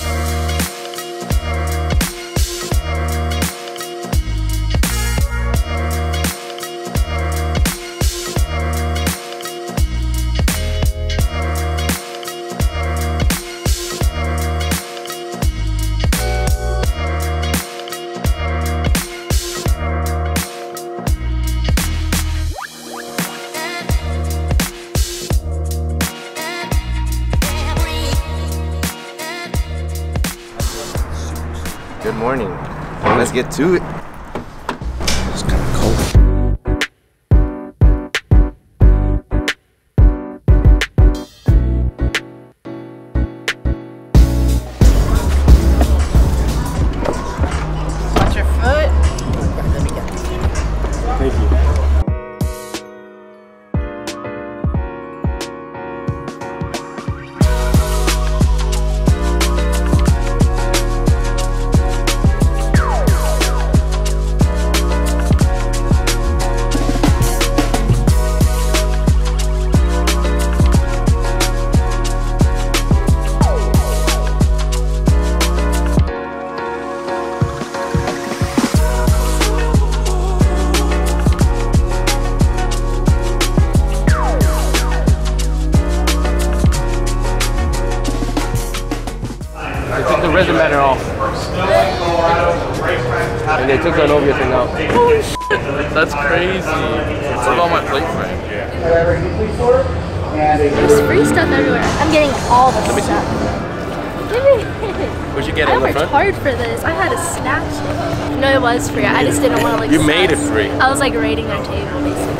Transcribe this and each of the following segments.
Good morning. Let's get to it. They took the Risen banner off. And they took the Anovia thing out. Holy shit! That's crazy. What about my plate frame? There's free stuff everywhere. I'm getting all the stuff. Give me. Where'd you get I it in the worked front? hard for this. I had to snatch it. No, it was free. I just didn't want to like. You made it free. I was like raiding their table, basically.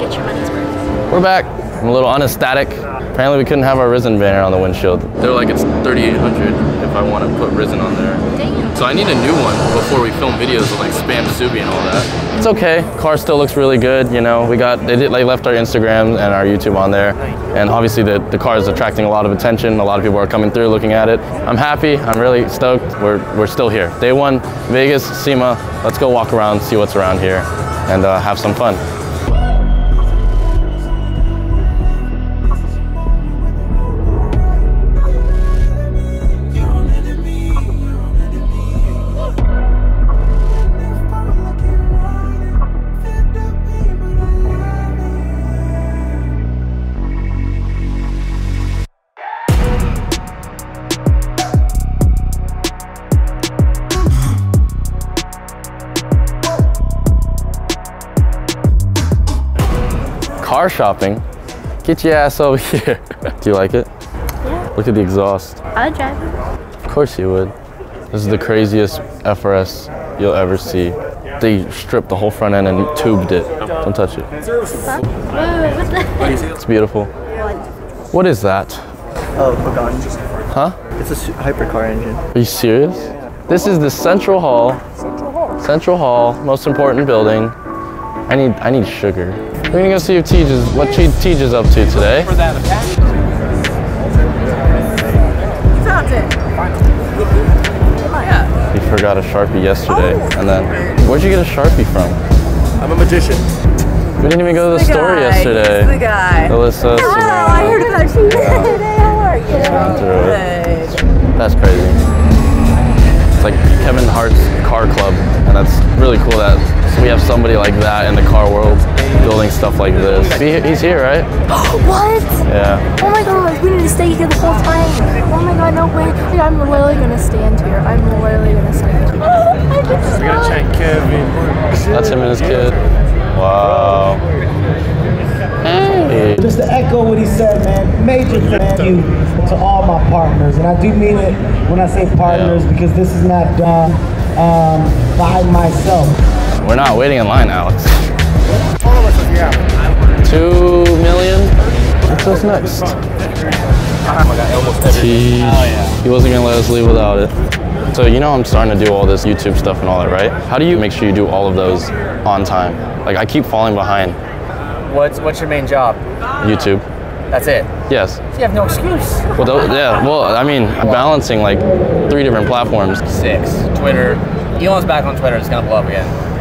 Get your money's worth. We're back. I'm a little unesthetic. Apparently we couldn't have our Risen banner on the windshield. They're like it's 3,800 if I want to put resin on there. Damn. So I need a new one before we film videos of like spam Subi and all that. It's okay. Car still looks really good. You know, we got they did like left our Instagram and our YouTube on there, and obviously the the car is attracting a lot of attention. A lot of people are coming through looking at it. I'm happy. I'm really stoked. We're we're still here. Day one, Vegas, SEMA. Let's go walk around, see what's around here, and uh, have some fun. Car shopping. Get your ass over here. Do you like it? Yeah. Look at the exhaust. I'll drive it. Of course you would. This is the craziest FRS you'll ever see. They stripped the whole front end and tubed it. Don't touch it. Whoa, what the? It's beautiful. What is that? Oh, Pagani. Huh? It's a hypercar engine. Are you serious? This is the Central Hall. Central Hall. Central Hall, most important building. I need I need sugar. We're gonna go see if Tej is what Tej Tej is up to today. Found it. He forgot a Sharpie yesterday. Oh. And then where'd you get a Sharpie from? I'm a magician. We didn't even go to the, store guy. yesterday. He's the guy. Alyssa, Hello, Serena. I heard about you. Hey, how are you? Through. Hey. That's crazy. It's like Kevin Hart's car club, and that's really cool that we have somebody like that in the car world building stuff like this. He, he's here, right? what? Yeah. Oh my god, we need to stay here the whole time. Oh my god, no way. Dude, I'm literally gonna stand here. I'm literally gonna stand here. I just We're gonna check Kevin. That's him and his kid. Wow. Hey. Just to echo what he said, man, major thank you to all my partners. And I do mean it when I say partners Yeah. because this is not done um, by myself. We're not waiting in line, Alex. Two million? What's what's next? He, he wasn't gonna let us leave without it. So you know I'm starting to do all this YouTube stuff and all that, right? How do you make sure you do all of those on time? Like I keep falling behind What's what's your main job? YouTube. That's it. Yes. So you have no excuse. Well, tho- yeah. Well, I mean, I'm balancing like three different platforms. Six. Twitter. Elon's back on Twitter. It's gonna blow up again.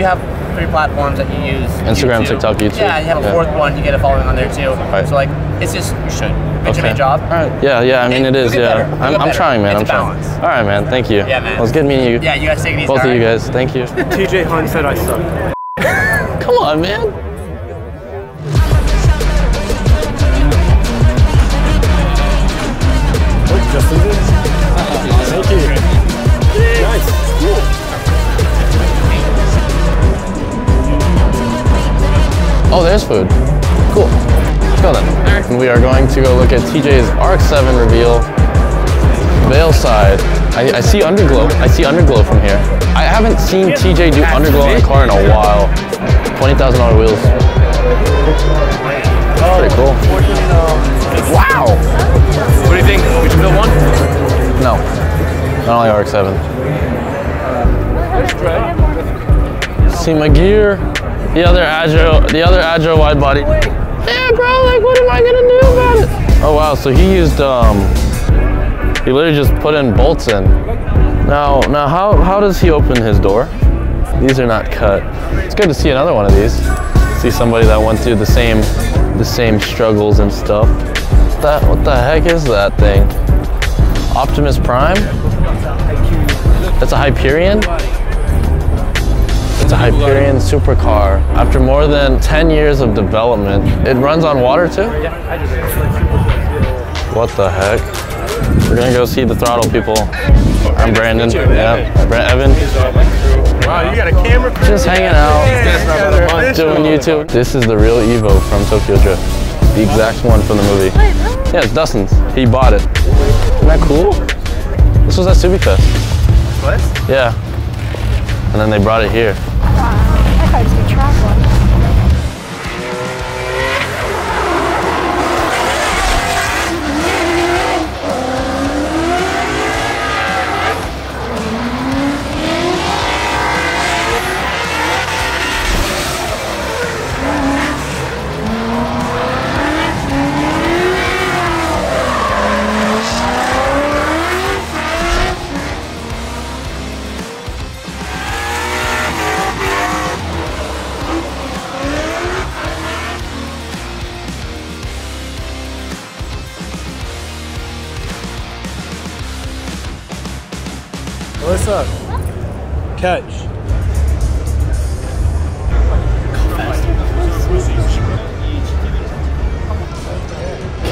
If you have three platforms that you use, Instagram, TikTok, YouTube. Yeah, you have a Yeah. fourth one. You get a following on there too. Right. So like, It's just you should. It's your Okay. main job. All right. Yeah, yeah. I mean, And it is. Yeah. I'm, I'm trying, man. It's I'm a trying. balance. All right, man. Thank you. Yeah, man. Well, it's good meeting you. Yeah, you guys take it easy. Both of you guys. Thank you. TJ Hunt said I suck. Come on, man. Oh, there's food. Cool. Let's go then. We are going to go look at TJ's RX-7 reveal. VeilSide. I, I see underglow. I see underglow from here. I haven't seen TJ do underglow in a car in a while. $20,000 wheels. Pretty cool. Wow. What do you think? We should build one? No. Not only RX-7. See my gear. The other Agile, the other Agile wide body. Yeah, bro, like what am I gonna do about it? Oh wow, so he used um he literally just put in bolts in. Now now how how does he open his door? These are not cut. It's good to see another one of these. See somebody that went through the same the same struggles and stuff. That what the heck is that thing? Optimus Prime? That's a Hyperion? It's a Hyperion supercar. After more than 10 years of development, it runs on water too? What the heck? We're gonna go see the throttle people. I'm Brandon. Yeah, Bra- Evan. Wow, you got a camera crew? Just hanging out, doing YouTube. This is the real Evo from Tokyo Drift. The exact one from the movie. Yeah, it's Dustin's. He bought it. Isn't that cool? This was at Subifest. What? Yeah. And then they brought it here. That car's What's up? Catch.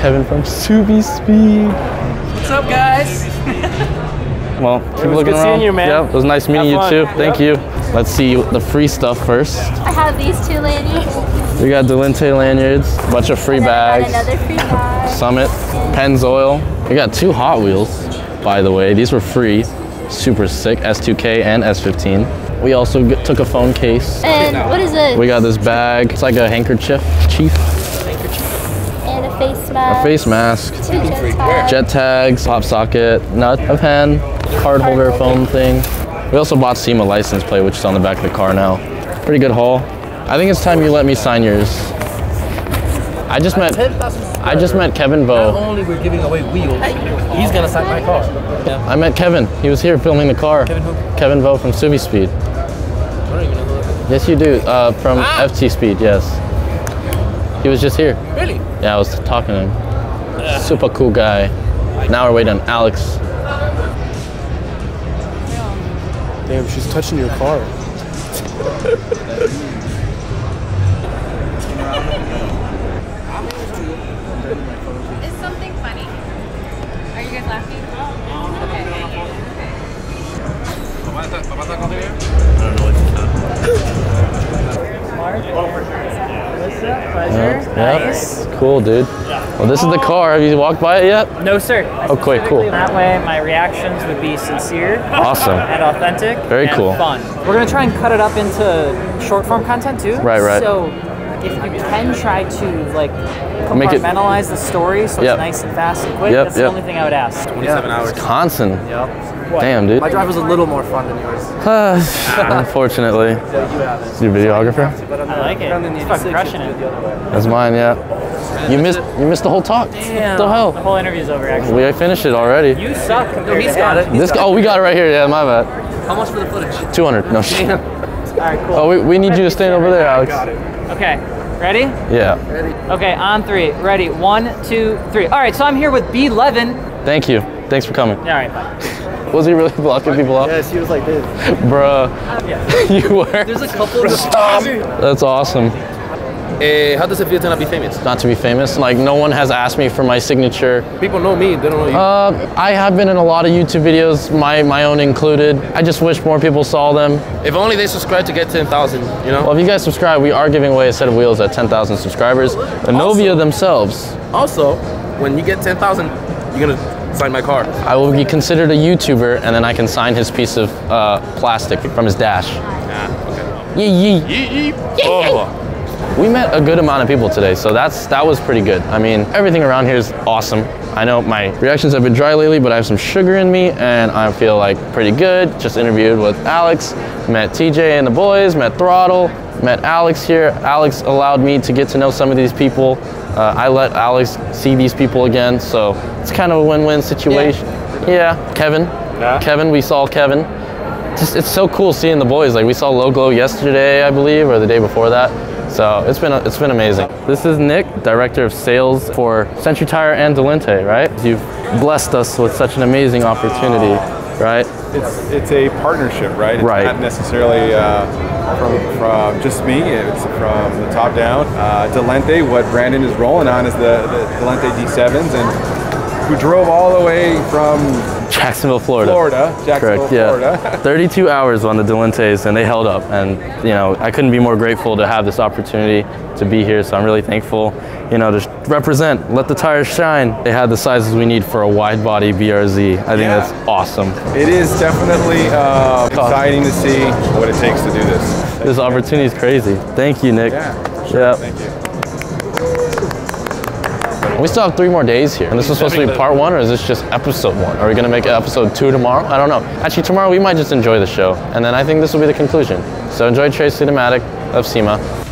Kevin from Subi Speed. What's up, guys? Well, keep was looking good around. seeing you, man. Yeah, it was nice meeting you too. Thank you. Let's see the free stuff first. I have these two lanyards. We got Delinte lanyards, a bunch of free And then I got bags, another free bag. Summit, Pennzoil. We got two Hot Wheels, by the way. These were free. Super sick, S2K and S15. We also g- took a phone case. And what is it? We got this bag. It's like a handkerchief, chief, and a face mask. a face mask, Two jet tags. jet tags, pop socket, nut, a pen, card holder, phone thing. We also bought SEMA license plate, which is on the back of the car now. Pretty good haul. I think it's time you let me sign yours. I just met, I just met Kevin Vo. Only we're giving away wheels. He's gonna sign my car. Yeah. I met Kevin. He was here filming the car. Kevin who? Kevin Vo from Subi Speed. I don't even know who Yes, you do. Uh, from Ah! FT Speed. Yes. He was just here. Really? Yeah, I was talking to him. Super cool guy. Now we're waiting on Alex. Damn, she's touching your car. something funny? Are you guys laughing? Yeah. Cool, dude. Well, this is the car. Have you walked by it yet? No, sir. Okay, cool. That way, my reactions would be sincere Awesome. and authentic. Very and cool. Fun. We're gonna try and cut it up into short form content too. Right, right. So, if you can try to like Make it- compartmentalize the story so Yep. it's nice and fast and quick, Yep, that's yep. the only thing I would ask. 27 hours. Wisconsin. Yep. Damn, dude. My drive was a little more fun than yours. Unfortunately. Is your videographer? I like it. It's fucking crushing it. The other way. That's mine, yeah. You missed you missed the whole talk. Damn. What the The whole interview's over actually. We finished it already. You suck compared he's to got him. it. This oh we got it right here. Yeah, my bad. How much for the footage? 200. No shit. All right, cool. Oh, we, we need you to stand over there, Alex. Okay. Ready? Yeah. Ready. Okay, on three. Ready? One, two, three. All right, so I'm here with B Levan. Thank you. Thanks for coming. All right, bye. Was he really blocking people off? Yes, he was like this. Bruh. you were? There's a couple of Stop. That's awesome. Uh, how does it feel to not be famous? Not to be famous. Like, no one has asked me for my signature. People know me, they don't know you. Uh, I have been in a lot of YouTube videos, my, my own included. I just wish more people saw them. if only they subscribe to get 10,000, you know? Well, if you guys subscribe, we are giving away a set of wheels at 10,000 subscribers. The Anovia themselves, Also, when you get 10,000, you're gonna sign my car. I will be considered a YouTuber, and then I can sign his piece of uh, plastic from his dash. Yee yee. Oh. We met a good amount of people today, so that's that was pretty good. I mean, everything around here is awesome. I know my reactions have been dry lately, but I have some sugar in me, and I feel like pretty good. Just interviewed with Alex, met TJ and the boys, met Throttle, met Alex here. Alex allowed me to get to know some of these people. Uh, I let Alex see these people again, so it's kind of a win-win situation. Yeah, yeah. Kevin. Yeah. Kevin, we saw Kevin just it's so cool seeing the boys. Like we saw Lowglow yesterday, I believe, or the day before that. So it's been it's been amazing. This is Nick, director of sales for Century Tire and Delinte, right? You've blessed us with such an amazing opportunity, right? It's it's a partnership, right? It's Right. not necessarily uh, from from just me. It's from the top down. Uh, Delinte, what Brandon is rolling on is the, the Delinte D7s, and who drove all the way from Jacksonville, Florida. Florida, Jacksonville, Correct, yeah. 32 hours on the Delintes and they held up. And, you know, I couldn't be more grateful to have this opportunity to be here. So I'm really thankful, you know, to represent, let the tires shine. They had the sizes we need for a wide body BRZ. I think Yeah. that's awesome. It is definitely uh, exciting to see what it takes to do this. This opportunity is crazy. Thank you, Nick. Yeah, Yep. Thank you. We still have three more days here. And this is supposed to be part one, or is this just episode one? Are we gonna make episode two tomorrow? I don't know. Actually, tomorrow we might just enjoy the show. And then I think this will be the conclusion. So enjoy Trace Cinematic of SEMA.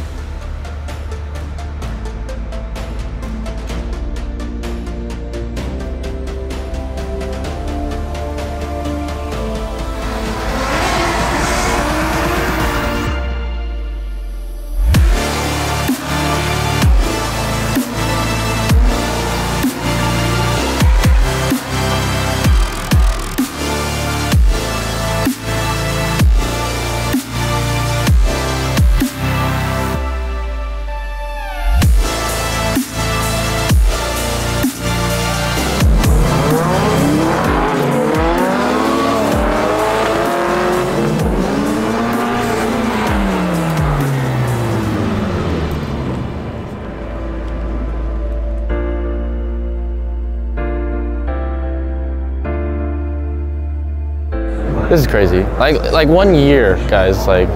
This is crazy. Like like one year, guys. Like,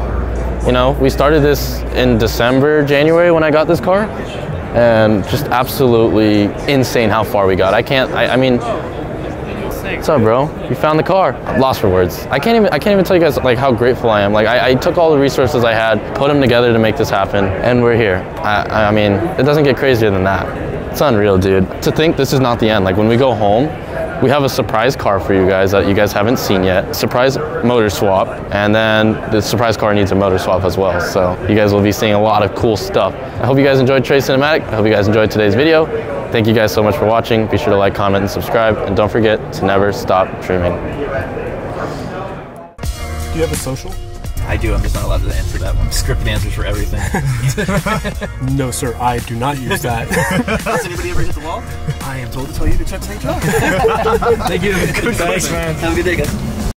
you know, we started this in December, January when I got this car, and just absolutely insane how far we got. I can't. I, I mean, what's up, bro? You found the car. Lost for words. I can't even. I can't even tell you guys like how grateful I am. Like I, I took all the resources I had, put them together to make this happen, and we're here. I, I mean, it doesn't get crazier than that. It's unreal, dude. To think this is not the end. Like when we go home, we have a surprise car for you guys that you guys haven't seen yet. Surprise motor swap, and then the surprise car needs a motor swap as well. So you guys will be seeing a lot of cool stuff. I hope you guys enjoyed Trey Cinematic. I hope you guys enjoyed today's video. Thank you guys so much for watching. Be sure to like, comment, and subscribe. And don't forget to never stop dreaming. Do you have a social? I do. I'm just not allowed to answer that one. Scripted answers for everything. No, sir. I do not use that. Does anybody ever hit the wall? I am told to tell you to check St. John. Thank you. Thanks, man. Have a good day, guys.